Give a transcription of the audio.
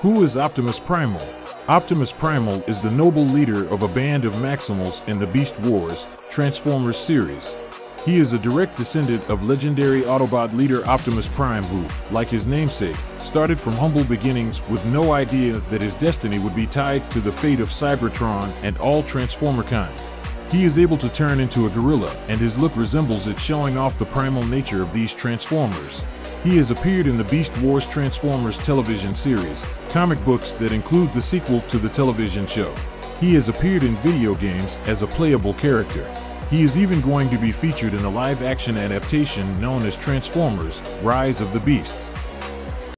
Who is Optimus Primal? Optimus Primal is the noble leader of a band of Maximals in the Beast Wars Transformers series. He is a direct descendant of legendary Autobot leader Optimus Prime who, like his namesake, started from humble beginnings with no idea that his destiny would be tied to the fate of Cybertron and all Transformer kind. He is able to turn into a gorilla, and his look resembles it showing off the primal nature of these Transformers. He has appeared in the Beast Wars Transformers television series, comic books that include the sequel to the television show. He has appeared in video games as a playable character. He is even going to be featured in a live action adaptation known as Transformers Rise of the Beasts.